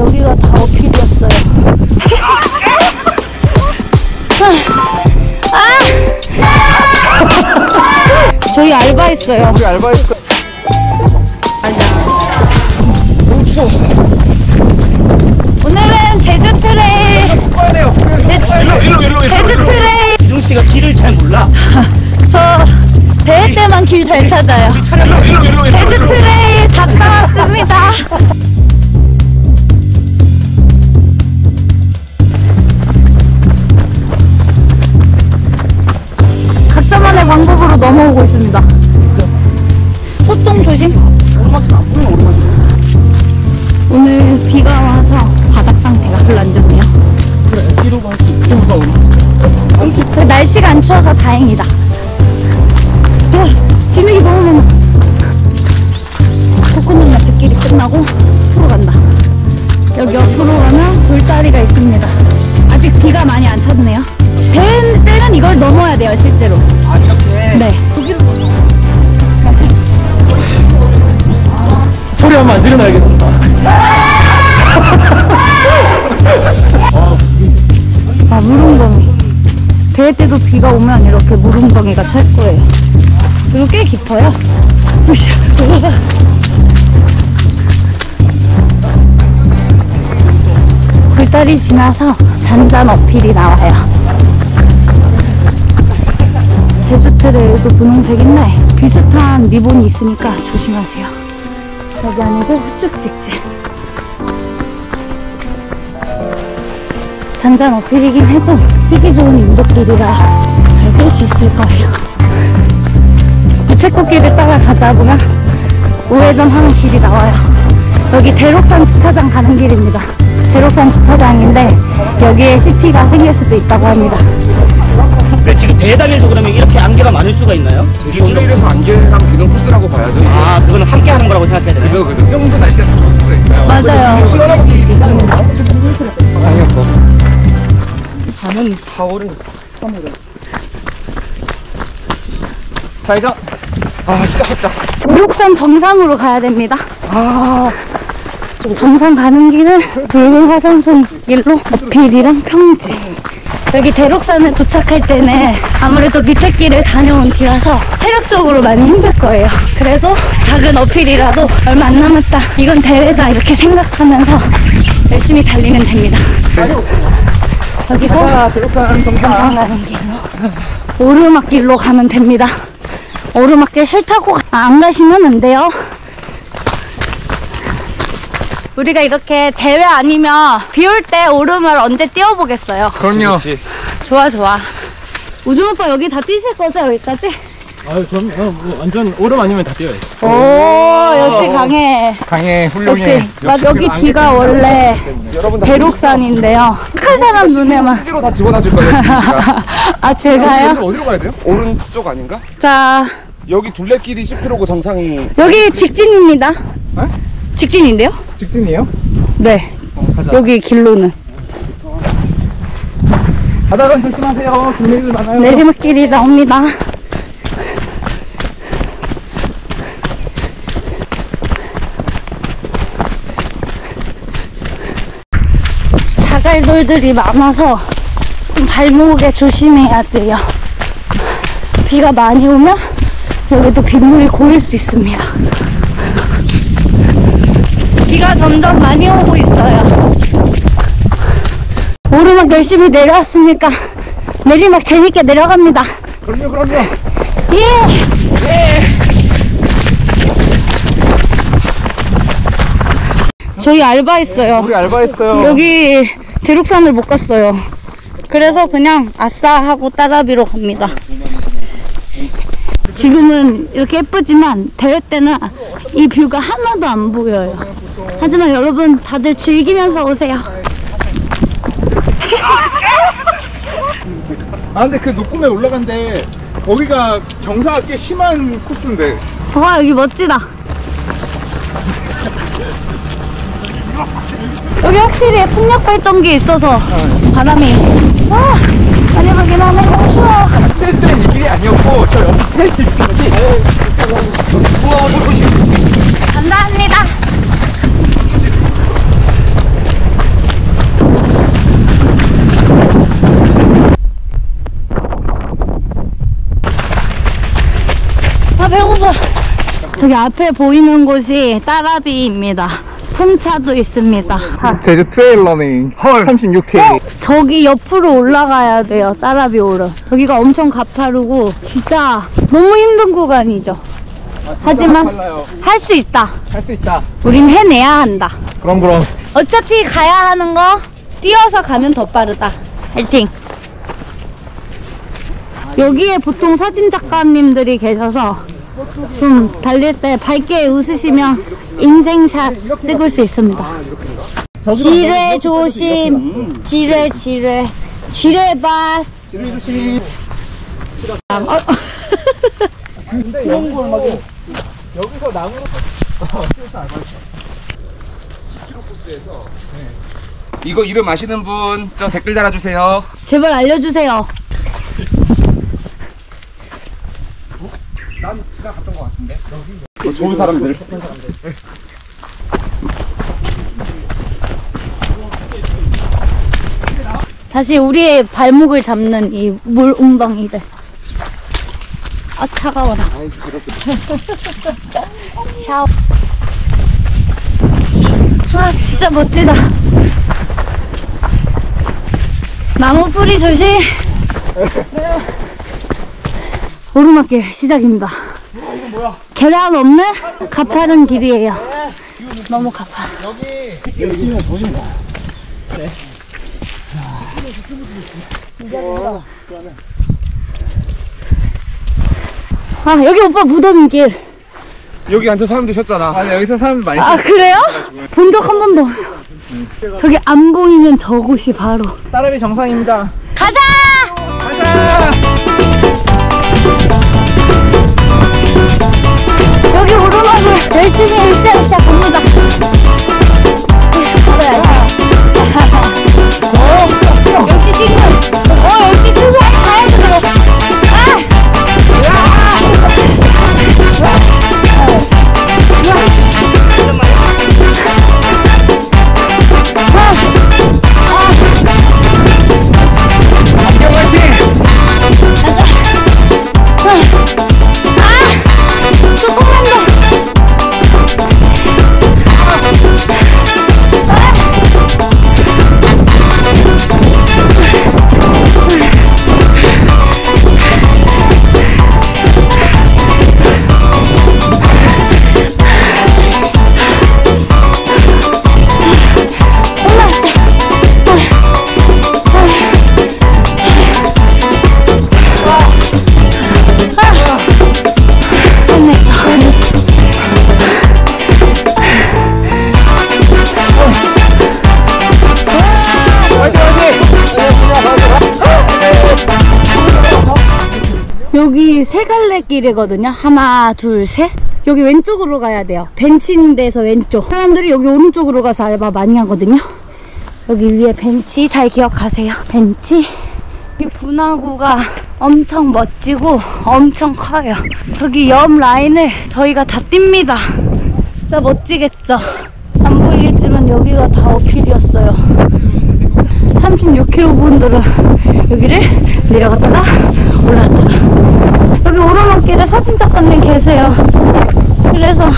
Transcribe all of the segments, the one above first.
여기가 다 uphill이었어요. 아! 저희 알바했어요. 우리 알바했어. 너무 추워. 오늘은 제주 trail. 일로 일로 일로 제주 trail. 이동 씨가 길을 잘 몰라. 저 대회 때만 길 잘 찾아요. 일로 일로 일로 일로. 제주 trail 갔다 왔습니다. 방법으로 넘어오고 있습니다. 소똥 조심. 오늘 비가 와서 바닥 상태가 별로 안 좋네요. 그래, 날씨가 안 추워서 다행이다. 와, 진흙이 너무 많아. 코코넛 마트길이 끝나고 앞으로 간다. 여기 옆으로 가면 돌다리가 있습니다. 아직 비가 많이 안 쳤네요. 배 때는 이걸 넘어야 돼요, 실제로. 아 이렇게. 네. 소리 한번 안 지르나야겠다. 아, 물웅덩이. 대회 때도 비가 오면 이렇게 물웅덩이가 찰 거예요. 그리고 꽤 깊어요. 으쌰. 우와. 굴다리 지나서 잔잔 어필이 나와요. 제주 트레일도 분홍색인데 비슷한 리본이 있으니까 조심하세요. 여기 아니고 후측 직진. 잔잔 어필이긴 해도 뛰기 좋은 인도길이라 잘 뛸 수 있을 거예요. 우체국길을 따라가다 보면 우회전 하는 길이 나와요. 여기 대록산 주차장 가는 길입니다. 대록산 주차장인데 여기에 CP가 생길 수도 있다고 합니다. 근데 지금 대단에서 그러면 이렇게 안개가 많을 수가 있나요? 제주에서 안개랑 비는 코스라고 봐야죠. 아 그거는 함께 하는 거라고 생각해야 되나요? 그죠 그죠. 평소 날씨가 다 좋을 수도 있어요. 맞아요. 시원하게 당연히 저는 4월에 3월에 좌회전 아 시작했다 대록산 정상으로 가야 됩니다. 정상 가는 길은 붉은 화산선 길로 어필이랑 평지. 여기 대록산에 도착할 때는 아무래도 밑에 길을 다녀온 뒤라서 체력적으로 많이 힘들 거예요. 그래도 작은 어필이라도 얼마 안 남았다. 이건 대회다. 이렇게 생각하면서 열심히 달리면 됩니다. 여기서 정상 가는 길로 오르막길로 가면 됩니다. 오르막길 싫다고 가- 안 가시면 안 돼요. 우리가 이렇게 대회 아니면 비 올 때 오름을 언제 뛰어보겠어요. 그럼요 좋아 좋아. 우중 오빠 여기 다 뛰실 거죠 여기까지? 아 그럼 어, 뭐 완전 오름 아니면 다 뛰어야지. 오 역시 강해. 강해 역시 훌륭해 맞 여기 뒤가 원래 여러분 다 대록산인데요. 착한 사람 눈에만. 휴지로 다 집어다 줄 거예요 휴지가. 아 제가요? 어디로 가야 돼요? 오른쪽 아닌가? 자 여기 둘레길이 10km고 정상이 여기 직진입니다. 어? 직진인데요? 직진이에요? 네. 어, 가자 여기 길로는 바닥은 조심하세요 길들 많아요 내리막길이 나옵니다. 자갈돌들이 많아서 좀 발목에 조심해야 돼요. 비가 많이 오면 여기도 빗물이 고일 수 있습니다. 비가 점점 많이 오고 있어요. 오르막 열심히 내려왔으니까 내리막 재밌게 내려갑니다. 그럼요 그럼요 예! 저희 알바했어요. 우리 알바했어요 여기 대륙산을 못 갔어요. 그래서 그냥 아싸 하고 따라비로 갑니다. 지금은 이렇게 예쁘지만 대회 때는 이 뷰가 하나도 안 보여요. 하지만 여러분 다들 즐기면서 오세요. 아 근데 그 녹음에 올라간데 거기가 경사가 꽤 심한 코스인데 와 여기 멋지다. 여기 확실히 풍력 발전기 있어서 바람이 와 많이 불긴 하네. 추워. 쓸 때는 이 길이 아니었고 저 옆 감사합니다. 아 배고파. 저기 앞에 보이는 곳이 따라비입니다. 풍차도 있습니다. 아, 제주 trail running 헐 36K 저기 옆으로 올라가야 돼요. 따라비 오름. 여기가 엄청 가파르고 진짜 너무 힘든 구간이죠. 하지만 할 수 있다. 할수 있다 우린 해내야 한다. 그럼 그럼 어차피 가야 하는 거 뛰어서 가면 더 빠르다. 화이팅! 여기에 보통 사진 작가님들이 계셔서 좀 달릴 때 밝게 웃으시면 인생샷 찍을 수 있습니다. 지뢰 조심, 지뢰 지뢰, 지뢰밭. 지뢰 조심. 어, 근데 연구 얼마고 여기서 나무로 이거 이름 아시는 분 저 댓글 달아주세요. 제발 알려주세요. 난 지나갔던 것 같은데. 좋은 사람들. 다시 우리의 발목을 잡는 이 물 웅덩이들. 아 차가워라. 샤워. 아 진짜 멋지다. 나무 뿌리 조심. 오르막길 시작입니다. 계단 없는 가파른 길이에요. 너무 가파르. 아 여기 오빠 무덤인 길. 여기 앉아 사람들 쉬었잖아. 아 여기서 사람 많이 아 그래요? 본 적 한 번도 없어. 저기 안 보이는 저곳이 바로 따라비 정상입니다 가자! 여기 오르막을 열심히 으쌰으쌰 봅니다. 세 갈래 길이거든요. 하나, 둘, 셋. 여기 왼쪽으로 가야 돼요. 벤치인 데서 왼쪽. 사람들이 여기 오른쪽으로 가서 알바 많이 하거든요. 여기 위에 벤치 잘 기억하세요. 벤치. 이 분화구가 엄청 멋지고 엄청 커요. 저기 옆 라인을 저희가 다 띱니다. 진짜 멋지겠죠? 안 보이겠지만 여기가 다 어필이었어요. 36km 분들은 여기를 내려갔다가 올라갔다가 여기 오르막길에 사진 작가님 계세요. 그래서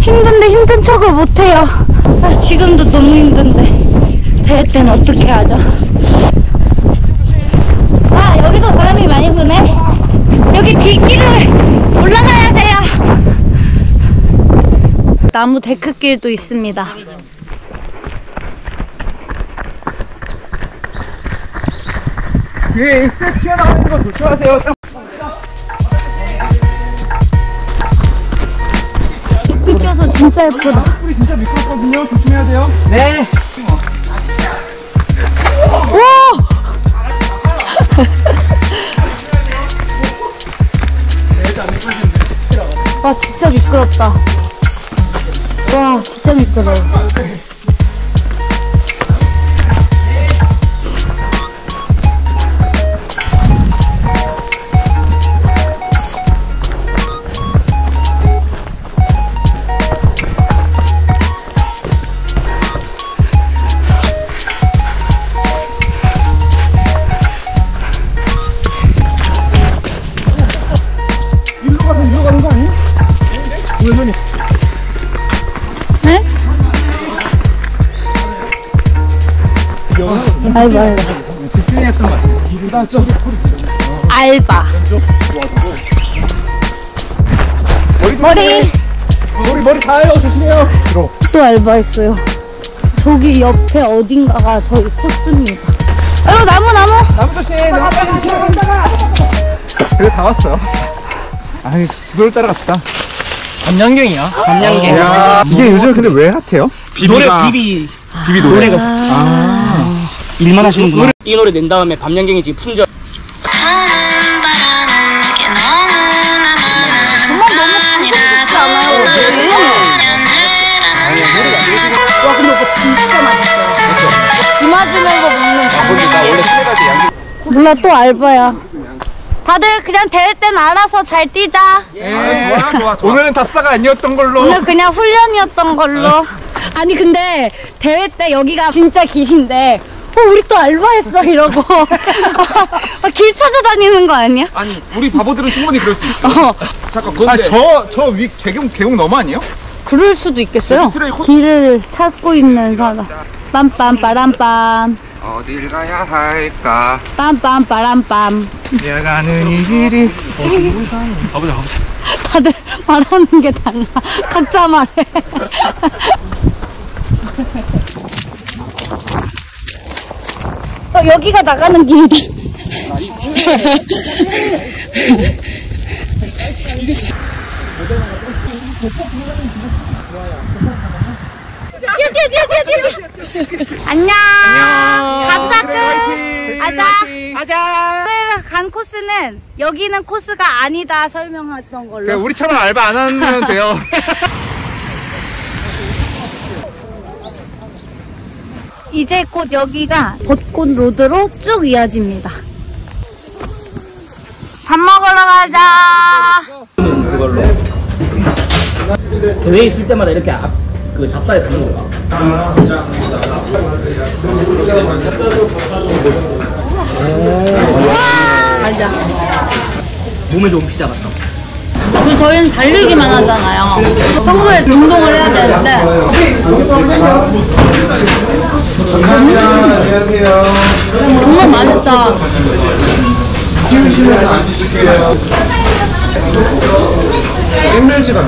힘든데 힘든 척을 못해요. 아, 지금도 너무 힘든데 대회 때는 어떻게 하죠? 아 여기도 바람이 많이 부네. 여기 뒷길을 올라가야 돼요. 나무 데크길도 있습니다. 뒤에 엑스 튀어나오는 거 조심하세요 진짜 예쁘다. 뿌리 진짜 미끄럽거든요 조심해야 돼요 네. 와 진짜 미끄럽다. 와 진짜 미끄러워. 알바 알바 집중했던 것 같아요. 나 좀. 알바 머리 머리, 머리 닿아요. 조심해요. 들어. 또 알바했어요 저기 옆에 어딘가가 저희 코스입니다 아이고 나무 나무 나무 조심. 나무 조심. 그래, 다 왔어요. 아니, 지도를 따라갑시다. 밤양갱이야. 밤양갱. 야, 이게 요즘 근데 왜 핫해요? 노래 비비가 비비 비비 노래. 노래가 아. 일만 하시는구나. 이 노래 낸 다음에 밤양갱이 지금 품절. 와 근데 오빠 진짜 맛있어요. 비 맞으면서 먹는 나 원래 스네가지 양갱 몰라 또 알바야. 다들 그냥 대회 땐 알아서 잘 뛰자. 예. 좋아 좋아 좋아. 오늘은 답사가 아니었던 걸로. 오늘 그냥 훈련이었던 걸로. 아니 근데 대회 때 여기가 진짜 길인데 어 우리 또 알바했어 이러고. 아, 길 찾아다니는 거 아니야? 아니 우리 바보들은 충분히 그럴 수 있어. 어. 잠깐 아, 근데 저, 저 위, 계곡, 계곡 너무 아니에요? 그럴 수도 있겠어요. 트레이 코- 길을 찾고 있는 사람. 빰빰빠람빰. 어딜 가야 할까? 빰빰빠람빰. 내가는 이 길이. 가보자 가보자. 다들 말하는 게 달라. 각자 말해 여기가 나가는 길이다. 뛰어 뛰어 뛰어 뛰어 뛰어 안녕 감사 끝 아자. 가자. 오늘 간 코스는 여기는 코스가 아니다 설명했던 걸로. 그래, 우리처럼 알바 안 하면 돼요. 이제 곧 여기가 벚꽃 로드로 쭉 이어집니다 밥 먹으러 가자 그걸로. 대회 있을 때마다 이렇게 앞, 그 답사에 가는 건가? 가자 몸에 좋은 피자 같다. 그 저희는 달리기만 하잖아요 평소에 운동을 해야 되는데 정말 맛있다. 샌들지가